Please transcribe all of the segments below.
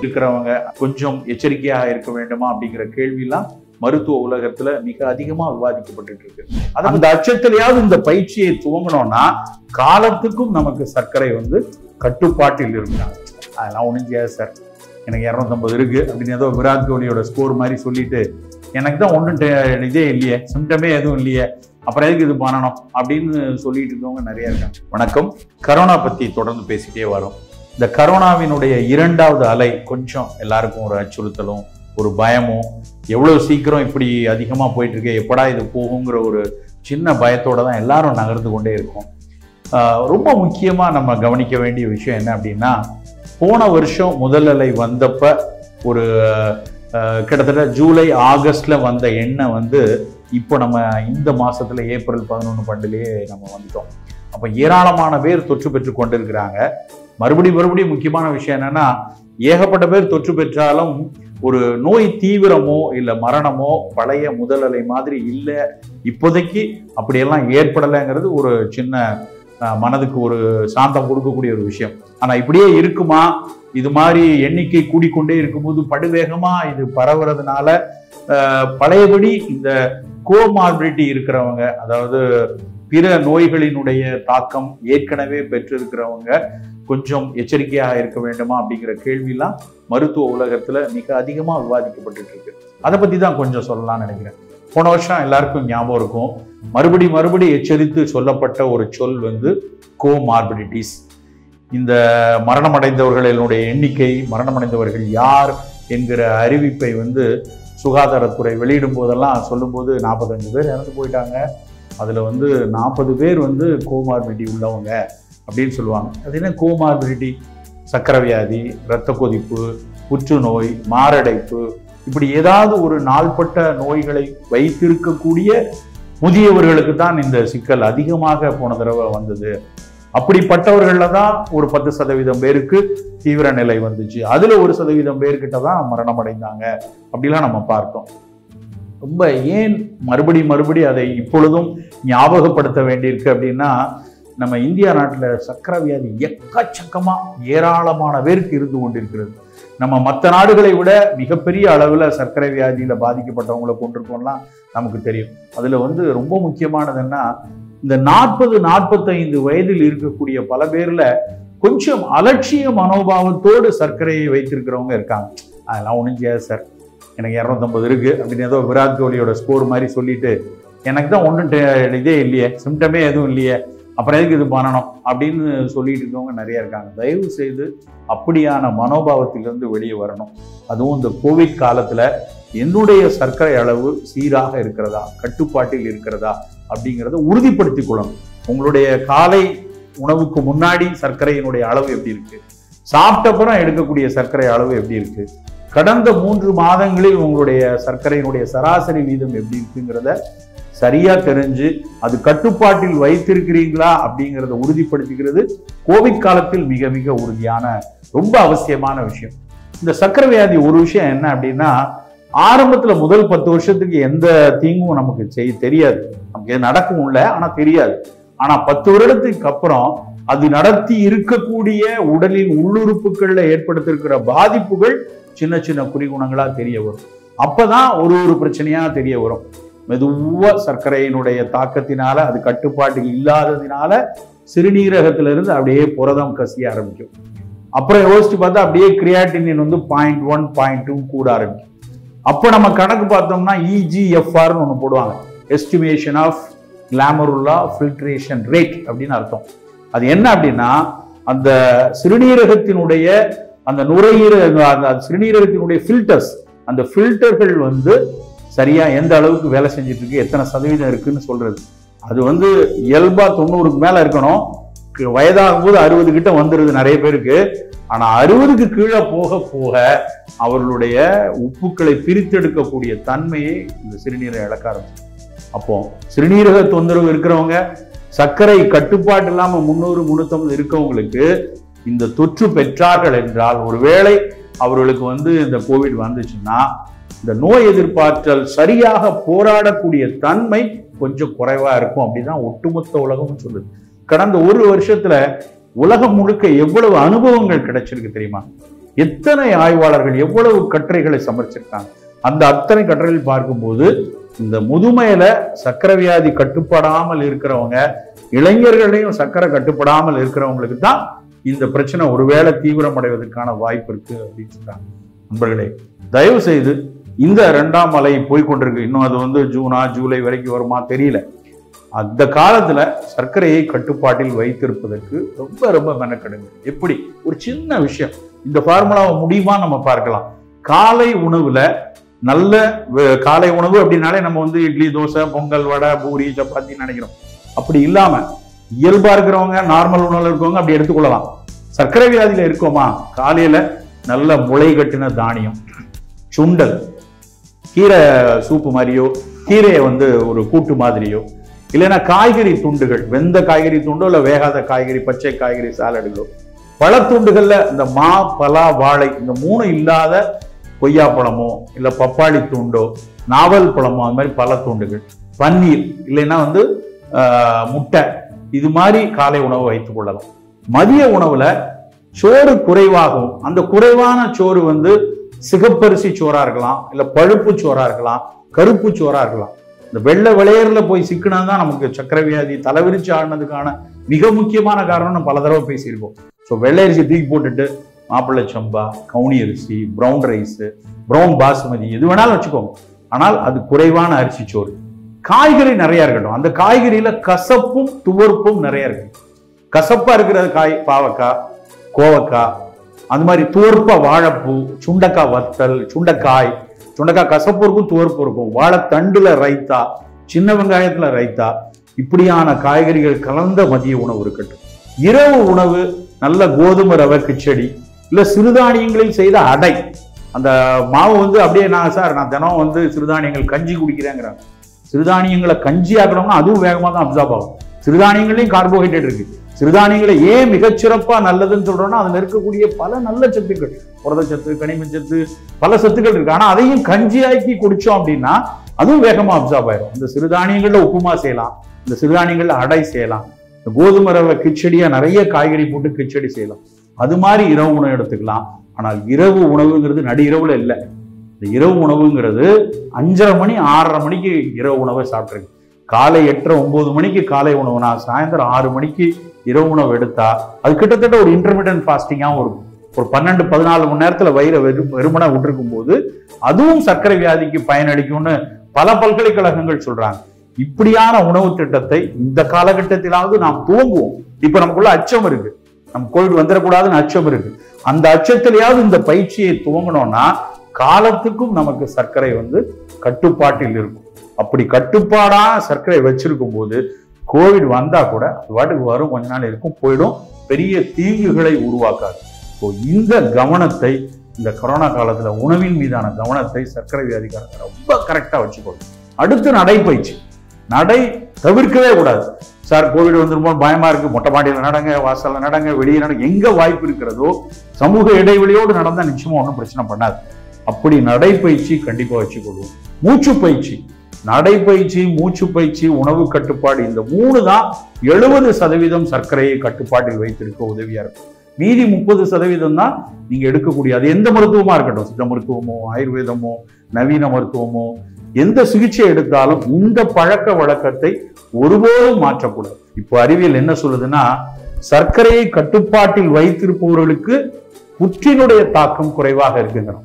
இருக்கிறவங்க கொஞ்சம் எச்சரிக்கையாக இருக்க வேண்டுமா அப்படிங்கிற கேள்வியெல்லாம் மருத்துவ உலகத்துல மிக அதிகமா விவாதிக்கப்பட்டு இருக்கு. அந்த அச்சத்திலேயாவது இந்த பயிற்சியை துவங்கணும்னா காலத்துக்கும் நமக்கு சர்க்கரை வந்து கட்டுப்பாட்டில் இருந்தாங்க அதெல்லாம் ஒன்றும் செய்யாது சார். எனக்கு இரநூத்தம்பது இருக்கு அப்படின்னு ஏதோ விராட் கோலியோட ஸ்கோர் மாதிரி சொல்லிட்டு எனக்கு தான் ஒன்றும் இதே இல்லையே சிம்டமே எதுவும் இல்லையே அப்புறம் எதுக்கு இது பண்ணணும் அப்படின்னு சொல்லிட்டு இருக்கவங்க நிறைய இருக்காங்க. வணக்கம். கரோனா பத்தி தொடர்ந்து பேசிட்டே வரோம். இந்த கரோனாவினுடைய இரண்டாவது அலை கொஞ்சம் எல்லாருக்கும் ஒரு அச்சுறுத்தலும் ஒரு பயமும் எவ்வளோ சீக்கிரம் இப்படி அதிகமாக போயிட்டுருக்கு எப்படா இது போகுங்கிற ஒரு சின்ன பயத்தோடு தான் எல்லாரும் நகர்ந்து கொண்டே இருக்கும். ரொம்ப முக்கியமாக நம்ம கவனிக்க வேண்டிய விஷயம் என்ன அப்படின்னா போன வருஷம் முதல் அலை வந்தப்ப ஒரு கிட்டத்தட்ட ஜூலை ஆகஸ்டில் வந்த எண்ணெய் வந்து இப்போ நம்ம இந்த மாதத்தில் ஏப்ரல் பதினொன்று பண்டிலேயே நம்ம வந்துட்டோம். அப்போ ஏராளமான பேர் தொற்று பெற்று கொண்டிருக்கிறாங்க. மறுபடி மறுபடியும் முக்கியமான விஷயம் என்னன்னா ஏகப்பட்ட பேர் தொற்று பெற்றாலும் ஒரு நோய் தீவிரமோ இல்லை மரணமோ பழைய முதல் அலை மாதிரி இல்லை இப்போதைக்கு அப்படியெல்லாம் ஏற்படலைங்கிறது ஒரு சின்ன மனதுக்கு ஒரு சாந்தம் கொடுக்கக்கூடிய ஒரு விஷயம். ஆனால் இப்படியே இருக்குமா? இது மாதிரி எண்ணிக்கை கூடிக்கொண்டே இருக்கும்போது படுவேகமாக இது பரவுறதுனால பழையபடி இந்த கோமார்பிலிட்டி இருக்கிறவங்க அதாவது பிற நோய்களினுடைய தாக்கம் ஏற்கனவே பெற்றிருக்கிறவங்க கொஞ்சம் எச்சரிக்கையாக இருக்க வேண்டுமா அப்படிங்கிற கேள்வியெல்லாம் மருத்துவ உலகத்தில் மிக அதிகமாக விவாதிக்கப்பட்டு இருக்கு. அதை பற்றி தான் கொஞ்சம் சொல்லலாம்னு நினைக்கிறேன். போன வருஷம் எல்லாருக்கும் ஞாபகம் இருக்கும். மறுபடி மறுபடி எச்சரித்து சொல்லப்பட்ட ஒரு சொல் வந்து கோ மார்பிடிட்டிஸ் இந்த மரணமடைந்தவர்களினுடைய எண்ணிக்கை மரணமடைந்தவர்கள் யார் என்கிற அறிவிப்பை வந்து சுகாதாரத்துறை வெளியிடும் போதெல்லாம் சொல்லும்போது நாற்பத்தஞ்சு பேர் இறந்து போயிட்டாங்க. அதில் வந்து நாற்பது பேர் வந்து கோமார்பிலிட்டி உள்ளவங்க அப்படின்னு சொல்லுவாங்க. அது என்ன கோமார்பிலிட்டி சக்கரை வியாதி இரத்த கொதிப்பு புற்றுநோய் மாரடைப்பு இப்படி ஏதாவது ஒரு நாள்பட்ட நோய்களை வைத்திருக்கக்கூடிய முதியவர்களுக்கு தான் இந்த சிக்கல் அதிகமாக போன தடவை வந்தது. அப்படிப்பட்டவர்களில் தான் ஒரு பத்து சதவீதம் பேருக்கு தீவிர நிலை வந்துச்சு. அதில் ஒரு சதவீதம் பேர்கிட்ட தான் மரணம் அடைந்தாங்க. அப்படிலாம் நம்ம பார்த்தோம். ரொம்ப ஏன் மறுபடி மறுபடி அதை இப்பொழுதும் ஞாபகப்படுத்த வேண்டியிருக்கு அப்படின்னா நம்ம இந்தியா நாட்டில் சக்கரை வியாதி எக்கச்சக்கமாக ஏராளமான பேருக்கு இருந்து கொண்டிருக்கிறது. நம்ம மற்ற நாடுகளை விட மிகப்பெரிய அளவில் சர்க்கரை வியாதியில் பாதிக்கப்பட்டவங்களை கொண்டிருக்கோம்லாம் நமக்கு தெரியும். அதில் வந்து ரொம்ப முக்கியமானதுன்னா இந்த நாற்பது நாற்பத்தைந்து வயதில் இருக்கக்கூடிய பல பேரில் கொஞ்சம் அலட்சிய மனோபாவத்தோடு சர்க்கரையை வைத்திருக்கிறவங்க இருக்காங்க. அதெல்லாம் ஒன்றும் செய்யாது சார். எனக்கு இரநூத்தம்பது இருக்குது அப்படின்னு ஏதோ விராட் கோலியோட ஸ்கோர் மாதிரி சொல்லிட்டு எனக்கு தான் ஒன்றும் இதே இல்லையே சிம்டமே எதுவும் இல்லையே அப்புறம் எதுக்கு இது பண்ணணும் அப்படின்னு சொல்லிட்டு இருக்கவங்க நிறைய இருக்காங்க. தயவு செய்து அப்படியான மனோபாவத்திலிருந்து வெளியே வரணும். அதுவும் இந்த கோவிட் காலத்தில் என்னுடைய சர்க்கரை அளவு சீராக இருக்கிறதா கட்டுப்பாட்டில் இருக்கிறதா அப்படிங்கிறத உறுதிப்படுத்திக் கொள்ளணும். உங்களுடைய காலை உணவுக்கு முன்னாடி சர்க்கரையினுடைய அளவு எப்படி இருக்குது சாப்பிட்டப்புறம் எடுக்கக்கூடிய சர்க்கரை அளவு எப்படி இருக்குது கடந்த மூன்று மாதங்களில் உங்களுடைய சர்க்கரையினுடைய சராசரி வீதம் எப்படி இருக்குங்கிறத சரியா தெரிஞ்சு அது கட்டுப்பாட்டில் வைத்திருக்கிறீங்களா அப்படிங்கிறத உறுதிப்படுத்திக்கிறது கோவிட் காலத்தில் மிக மிக உறுதியான ரொம்ப அவசியமான விஷயம். இந்த சர்க்கரை வியாதி ஒரு விஷயம் என்ன அப்படின்னா ஆரம்பத்துல முதல் பத்து வருஷத்துக்கு எந்த தீங்கும் நமக்கு செய்ய தெரியாது. நமக்கு எது நடக்கும் இல்லை ஆனா தெரியாது. ஆனா பத்து வருடத்துக்கு அப்புறம் அது நடத்தி இருக்கக்கூடிய உடலின் உள்ளுறுப்புகளில் ஏற்படுத்திருக்கிற பாதிப்புகள் சின்ன சின்ன குறிகுணங்களாக தெரிய வரும். அப்போ தான் ஒரு ஒரு பிரச்சனையாக தெரிய வரும். மெதுவாக சர்க்கரையினுடைய தாக்கத்தினால அது கட்டுப்பாட்டு இல்லாததினால சிறுநீரகத்திலிருந்து அப்படியே புரதம் கசிய ஆரம்பிக்கும். அப்புறம் யோசிச்சு பார்த்தா அப்படியே கிரியாட்டினின் வந்து பாயிண்ட் ஒன் பாயிண்ட் டூ கூட ஆரம்பிக்கும். அப்போ நம்ம கணக்கு பார்த்தோம்னா இஜிஎஃப்ஆர்னு ஒன்று போடுவாங்க. Estimation of glomerular filtration rate அப்படின்னு அர்த்தம். அது என்ன அப்படின்னா அந்த சிறுநீரகத்தினுடைய அந்த நுரையீரல் அந்த சிறுநீரகத்தினுடைய ஃபில்டர்ஸ் அந்த ஃபில்டர்கள் வந்து சரியாக எந்த அளவுக்கு வேலை செஞ்சுட்டு இருக்கு எத்தனை சதவீதம் இருக்குன்னு சொல்றது. அது வந்து இயல்பா தொண்ணூறுக்கு மேல இருக்கணும். வயதாகும் போது அறுபது கிட்ட வந்துடுது நிறைய பேருக்கு. ஆனா அறுபதுக்கு கீழே போக போக அவர்களுடைய உப்புக்களை பிரித்தெடுக்கக்கூடிய தன்மையை இந்த சிறுநீரை இழக்க ஆரம்பிச்சு அப்போ சிறுநீரக தொந்தரவு இருக்கிறவங்க சர்க்கரை கட்டுப்பாடு இல்லாமல் முன்னூறு முந்நூற்றம்பது இருக்கவங்களுக்கு இந்த தொற்று பெற்றார்கள் என்றால் ஒருவேளை அவர்களுக்கு வந்து இந்த கோவிட் வந்துச்சுன்னா இந்த நோய் எதிர்ப்பாற்றல் சரியாக போராடக்கூடிய தன்மை கொஞ்சம் குறைவா இருக்கும் அப்படிதான் ஒட்டுமொத்த உலகமும் சொல்லுது. கடந்த ஒரு வருஷத்துல உலகம் முழுக்க எவ்வளவு அனுபவங்கள் கிடைச்சிருக்கு தெரியுமா? எத்தனை ஆய்வாளர்கள் எவ்வளவு கட்டுரைகளை சமர்ப்பிச்சிருக்காங்க அந்த அத்தனை கட்டுரைகள் பார்க்கும்போது இந்த முதுமையில சக்கரை வியாதி கட்டுப்படாமல் இருக்கிறவங்க இளைஞர்களையும் சக்கரை கட்டுப்படாமல் இருக்கிறவங்களுக்கு தான் இந்த பிரச்சனை ஒருவேளை தீவிரமடைவதற்கான வாய்ப்பு இருக்கு அப்படின்னு சொல்றாங்க. நண்பர்களே தயவு செய்து இந்த ரெண்டாம் அலை போய்கொண்டிருக்கு இன்னும் அது வந்து ஜூனா ஜூலை வரைக்கும் வருமா தெரியல. அந்த காலத்துல சர்க்கரையை கட்டுப்பாட்டில் வைத்திருப்பதற்கு ரொம்ப ரொம்ப மெனக்கெடுங்க. எப்படி? ஒரு சின்ன விஷயம். இந்த ஃபார்முலாவை முடியுமா நம்ம பார்க்கலாம். காலை உணவுல நல்ல காலை உணவு அப்படின்னாலே நம்ம வந்து இட்லி தோசை பொங்கல் வடை பூரி சப்பாத்தி நினைக்கிறோம். அப்படி இல்லாம இயல்பா இருக்கிறவங்க நார்மல் உணவுல இருக்கவங்க அப்படி எடுத்துக்கொள்ளலாம் சர்க்கரை வியாதியில இருக்கோமா? காலையில நல்ல முளை கட்டின தானியம் சுண்டல் கீரை சூப்பு மாதிரியோ கீரையை வந்து ஒரு கூட்டு மாதிரியோ இல்லைன்னா காய்கறி துண்டுகள் வெந்த காய்கறி துண்டோ இல்லை வேகாத காய்கறி பச்சை காய்கறி சாலடுகளோ பழத்துண்டுகளில் இந்த மா பலா வாழை இந்த மூணு இல்லாத கொய்யா பழமோ இல்லை பப்பாளி துண்டோ நாவல் பழமோ அது மாதிரி பல துண்டுகள் பன்னீர் இல்லைன்னா வந்து ஆஹ், முட்டை இது மாதிரி காலை உணவு வைத்துக் கொள்ளலாம். மதிய உணவுல சோறு குறைவாகும் அந்த குறைவான சோறு வந்து சிகப்பரிசி சோறா இருக்கலாம் இல்ல பழுப்பு சோறா இருக்கலாம் கருப்பு சோறா இருக்கலாம். இந்த வெள்ளை விளையர்ல போய் சிக்கினா தான் நமக்கு சக்கரவியாதி தலைவிரிச்சு ஆடினதுக்கான மிக முக்கியமான காரணம் பல தடவை பேசியிருக்கோம். ஸோ வெள்ளை அரிசி தூக்கி போட்டுட்டு மாப்பிள்ளை சம்பா கவுனி அரிசி ப்ரௌன் ரைஸ் ப்ரௌன் பாசுமதி எது வேணாலும் வச்சுக்கோங்க. ஆனால் அது குறைவான அரிசி சோறு. காய்கறி நிறையா இருக்கட்டும். அந்த காய்கறியில் கசப்பும் துவர்ப்பும் நிறையா இருக்கு. கசப்பா இருக்கிற காய் பாவக்காய் கோவக்காய் அந்த மாதிரி துவர்ப்பா வாழைப்பூ சுண்டக்காய் வத்தல் சுண்டைக்காய் சுண்டைக்காய் கசப்பு இருக்கும் துவர்ப்பு இருக்கும். வாழைத்தண்டுல ரைத்தா சின்ன வெங்காயத்துல ரைத்தா இப்படியான காய்கறிகள் கலந்த மதிய உணவு இருக்கட்டும். இரவு உணவு நல்ல கோதுமை ரவை கிச்சடி இல்ல சிறுதானியங்களில் செய்த அடை. அந்த மாவு வந்து அப்படியே நான் சார் நான் தினம் வந்து சிறுதானியங்கள் கஞ்சி குடிக்கிறேங்கிறாங்க. சிறுதானியங்களை கஞ்சி ஆக்கணும்னா அதுவும் வேகமாக தான் அப்சார்ப் ஆகும். சிறுதானியங்களையும் கார்போஹைட்ரேட் இருக்கு. சிறுதானியங்களை ஏன் மிகச்சிறப்பா நல்லதுன்னு சொல்றோம்னா அதுல இருக்கக்கூடிய பல நல்ல சத்துக்கள் புரதச்சத்து கனிமச்சத்து பல சத்துக்கள் இருக்கு. ஆனா அதையும் கஞ்சியாக்கி குடிச்சோம் அப்படின்னா அதுவும் வேகமா அப்சார்ப் ஆயிரும். இந்த சிறுதானியங்கள்ல உப்புமா செய்யலாம். இந்த சிறுதானியங்கள்ல அடை செய்யலாம். இந்த கோதுமை ரவை கிச்சடியா நிறைய காய்கறி போட்டு கிச்சடி செய்யலாம். அது மாதிரி இரவு உணவு எடுத்துக்கலாம். ஆனால் இரவு உணவுங்கிறது நடு இரவுல இல்லை. இந்த இரவு உணவுங்கிறது அஞ்சரை மணி ஆறரை மணிக்கு இரவு உணவை சாப்பிட்ருங்க காலை எட்டரை ஒன்பது மணிக்கு காலை உணவுனா சாயந்தரம் ஆறு மணிக்கு இரவு உணவு எடுத்தா அது கிட்டத்தட்ட ஒரு இன்டர்மீடியன்ட் ஃபாஸ்டிங்காகவும் இருக்கும். ஒரு பன்னெண்டு பதினாலு மணி நேரத்தில் வயிறை வெறு வெறுமனை விட்டுருக்கும் போது அதுவும் சர்க்கரை வியாதிக்கு பயனளிக்கும்னு பல பல்கலைக்கழகங்கள் சொல்றாங்க. இப்படியான உணவு திட்டத்தை இந்த காலகட்டத்திலாவது நாம் துவங்குவோம். இப்ப நமக்குள்ள அச்சம் இருக்கு. நம்ம கோவிட் வந்துடக்கூடாதுன்னு அச்சம் இருக்கு. அந்த அச்சத்திலேயாவது இந்த பயிற்சியை துவங்கினோம்னா காலத்துக்கும் நமக்கு சர்க்கரை வந்து கட்டுப்பாட்டில் இருக்கும். அப்படி கட்டுப்பாடா சர்க்கரை வச்சிருக்கும் போது கோவிட் வந்தா கூட அது பாட்டுக்கு வரும் கொஞ்ச நாள் இருக்கும் போயிடும். பெரிய தீங்குகளை உருவாக்காது. ஸோ இந்த கவனத்தை இந்த கொரோனா காலத்துல உணவின் மீதான கவனத்தை சர்க்கரை வியாதிக்காரங்க ரொம்ப கரெக்டா வச்சுக்கணும் அடுத்து நடைப்பயிற்சி. நடை தவிர்க்கவே கூடாது. சார் கோவிட் வந்துருமோ பயமா இருக்கு. மொட்டை மாடியில் நடங்க வாசல்ல நடங்க வெளியே நடங்க எங்க வாய்ப்பு இருக்கிறதோ சமூக இடைவெளியோடு நடந்தா நிச்சயமா ஒன்றும் பிரச்சனை பண்ணாது. அப்படி நடைப்பயிற்சி கண்டிப்பா வச்சுக்கொள்வோம் மூச்சு பயிற்சி நடைப்பயிற்சி மூச்சு பயிற்சி உணவு கட்டுப்பாடு இந்த மூணு தான் எழுபது சதவீதம் சர்க்கரையை கட்டுப்பாட்டில் வைத்திருக்க உதவியா இருக்கும். மீதி முப்பது சதவீதம் தான் நீங்க எடுக்கக்கூடிய அது எந்த மருத்துவமா இருக்கட்டும். சித்த மருத்துவமோ ஆயுர்வேதமோ நவீன மருத்துவமோ எந்த சிகிச்சை எடுத்தாலும் இந்த பழக்க வழக்கத்தை ஒருபோதும் மாற்றக்கூடாது. இப்போ அறிவியல் என்ன சொல்லுதுன்னா சர்க்கரையை கட்டுப்பாட்டில் வைத்திருப்பவர்களுக்கு புற்றினுடைய தாக்கம் குறைவாக இருக்குங்கிறோம்.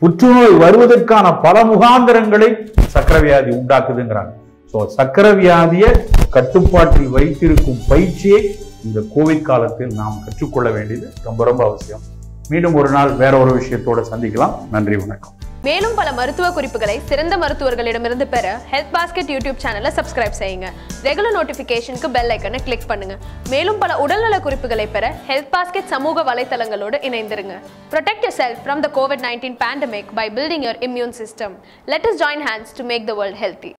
புற்றுநோய் வருவதற்கான பல முகாந்திரங்களை சக்கரவியாதி உண்டாக்குதுங்கிறாங்க. ஸோ சக்கரவியாதியை கட்டுப்பாட்டில் வைத்திருக்கும் பயிற்சியை இந்த கோவிட் காலத்தில் நாம் கற்றுக்கொள்ள வேண்டியது ரொம்ப ரொம்ப அவசியம். மீண்டும் ஒரு நாள் வேற ஒரு விஷயத்தோட சந்திக்கலாம். நன்றி வணக்கம். மேலும் பல மருத்துவ குறிப்புகளை சிறந்த மருத்துவர்களிடமிருந்து பெற ஹெல்த் பாஸ்கெட் யூடியூப் சேனலை சப்ஸ்கிரைப் செய்யுங்க ரெகுலர் நோட்டிஃபிகேஷனுக்கு பெல் ஐக்கனை கிளிக் பண்ணுங்க மேலும் பல உடல்நல குறிப்புகளை பெற ஹெல்த் பாஸ்கெட் சமூக வலைத்தளங்களோடு இணைந்திருங்க Protect yourself from the COVID-19 pandemic by building your immune system. Let us join hands to make the world healthy.